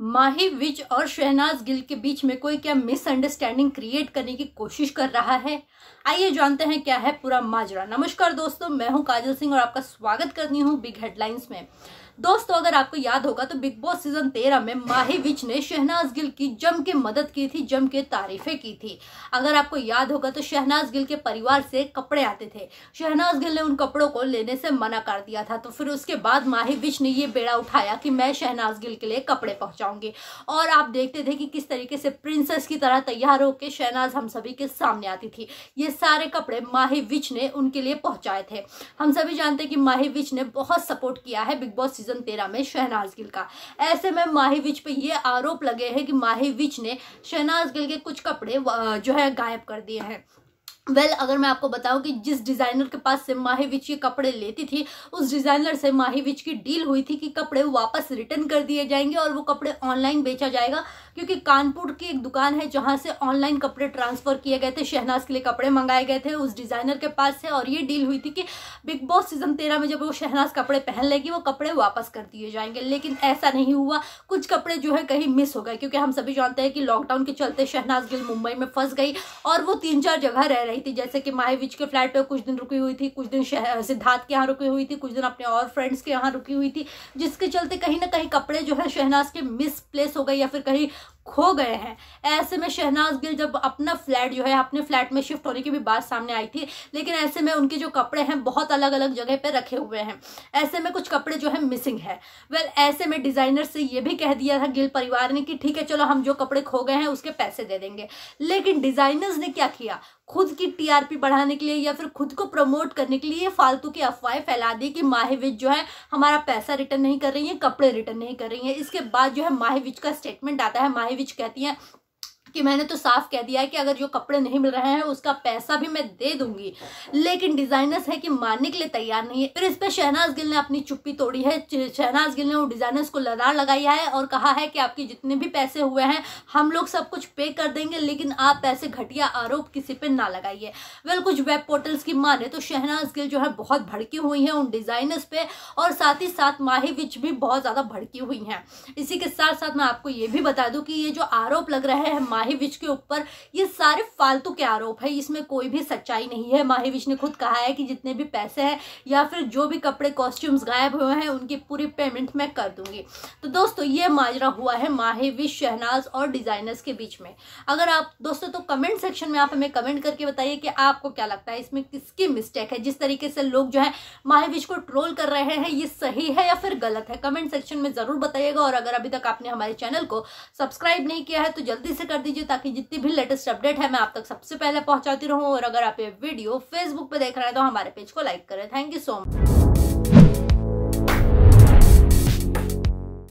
माही विज और शहनाज गिल के बीच में कोई क्या मिसअंडरस्टैंडिंग क्रिएट करने की कोशिश कर रहा है? आइए जानते हैं क्या है पूरा माजरा। नमस्कार दोस्तों, मैं हूँ काजल सिंह और आपका स्वागत करती हूँ बिग हेडलाइंस में। दोस्तों, अगर आपको याद होगा तो बिग बॉस सीज़न तेरह में माही विच ने शहनाज गिल की जम के मदद की थी, जम के तारीफें की थी। अगर आपको याद होगा तो शहनाज गिल के परिवार से कपड़े आते थे। शहनाज गिल ने उन कपड़ों को लेने से मना कर दिया था। तो फिर उसके बाद माही विच ने ये बेड़ा उठाया कि मैं शहनाज गिल के लिए कपड़े पहुंचाऊँगी और आप देखते थे कि किस तरीके से प्रिंसेस की तरह तैयार होकर शहनाज हम सभी के सामने आती थी। ये सारे कपड़े माही विच ने उनके लिए पहुँचाए थे। हम सभी जानते हैं कि माही विच ने बहुत सपोर्ट किया है बिग बॉस सीज़न तेरह में शहनाज गिल का। ऐसे में माही विच पे ये आरोप लगे हैं कि माही विच ने शहनाज गिल के कुछ कपड़े जो है गायब कर दिए हैं। वेल well, अगर मैं आपको बताऊँ कि जिस डिज़ाइनर के पास से माही विच के कपड़े लेती थी उस डिज़ाइनर से माही विच की डील हुई थी कि कपड़े वापस रिटर्न कर दिए जाएँगे और वो कपड़े ऑनलाइन बेचा जाएगा क्योंकि कानपुर की एक दुकान है जहाँ से ऑनलाइन कपड़े ट्रांसफ़र किए गए थे शहनाज के लिए कपड़े मंगाए गए थे उस डिज़ाइनर के पास से और ये डील हुई थी कि बिग बॉस सीज़न तेरह में जब वो शहनाज कपड़े पहन लेगी वो कपड़े वापस कर दिए जाएँगे। लेकिन ऐसा नहीं हुआ। कुछ कपड़े जो है कहीं मिस हो गए क्योंकि हम सभी जानते हैं कि लॉकडाउन के चलते शहनाज गिल मुंबई में फंस गई और वो तीन चार जगह रह रही थी, जैसे कि माहीविच के फ्लैट पे कुछ दिन रुकी हुई थी, कुछ दिन सिद्धार्थ के यहाँ रुकी हुई थी, कुछ दिन अपने और फ्रेंड्स के यहाँ रुकी हुई थी, जिसके चलते कहीं ना कहीं कपड़े जो है शहनाज के मिस प्लेस हो गए या फिर कहीं खो गए हैं। ऐसे में शहनाज गिल जब अपना फ्लैट जो है, अपने फ्लैट में शिफ्ट होने की भी बात सामने आई थी, लेकिन ऐसे में उनके जो कपड़े हैं बहुत अलग अलग जगह पे रखे हुए हैं। ऐसे में कुछ कपड़े जो है मिसिंग है। वेल ऐसे में डिज़ाइनर से ये भी कह दिया था गिल परिवार ने कि, ठीक है, चलो हम जो कपड़े खो गए हैं, उसके पैसे दे देंगे। लेकिन डिजाइनर्स ने क्या किया? खुद की टीआरपी बढ़ाने के लिए या फिर खुद को प्रमोट करने के लिए फालतू की अफवाहें फैला दी कि माहिविज जो है, हमारा पैसा रिटर्न नहीं कर रही है, कपड़े रिटर्न नहीं कर रही है। इसके बाद जो है माहिविज का स्टेटमेंट आता है, माहिविज कहती है कि मैंने तो साफ़ कह दिया है कि अगर जो कपड़े नहीं मिल रहे हैं, उसका पैसा भी मैं दे दूँगी। लेकिन डिजाइनर्स है कि मानने के लिए तैयार नहीं है। फिर इस पर शहनाज गिल ने अपनी चुप्पी तोड़ी है। शहनाज गिल ने वो डिजाइनर्स को लदार लगाया है और कहा है कि आपके जितने भी पैसे हुए हैं, हम लोग सब कुछ पे कर देंगे, लेकिन आप पैसे घटिया आरोप किसी पे ना लगाइए। वेल, कुछ वेब पोर्टल्स की माने तो शहनाज गिल जो है बहुत भड़की हुई है उन डिजाइनर्स पे और साथ ही साथ माही विच भी बहुत ज़्यादा भड़की हुई है। इसी के साथ साथ मैं आपको ये भी बता दूँ कि ये जो आरोप लग रहे हैं माहिविच के ऊपर ये सारे फालतू के आरोप है। इसमें कोई भी सच्चाई नहीं है। माहिविच ने खुद कहा है कि जितने भी पैसे हैं या फिर जो भी कपड़े कॉस्ट्यूम्स गायब हुए हैं, उनकी पूरी पेमेंट मैं कर दूँगी। तो दोस्तों, ये माजरा हुआ है माहिविश शहनाज और डिजाइनर्स के बीच में। अगर आप, दोस्तों तो कमेंट सेक्शन में आप हमें कमेंट करके बताइए कि आपको क्या लगता है, इसमें किसकी मिस्टेक है? जिस तरीके से लोग जो है माहिविश को ट्रोल कर रहे हैं, ये सही है या फिर गलत है? कमेंट सेक्शन में ज़रूर बताइएगा और अगर अभी तक आपने हमारे चैनल को सब्सक्राइब नहीं किया है तो जल्दी से कर दीजिए ताकि जितनी भी लेटेस्ट अपडेट है मैं आप तक सबसे पहले पहुंचाती रहूँ। और अगर आप ये वीडियो फेसबुक पे देख रहे हैं तो हमारे पेज को लाइक करें। Thank you so much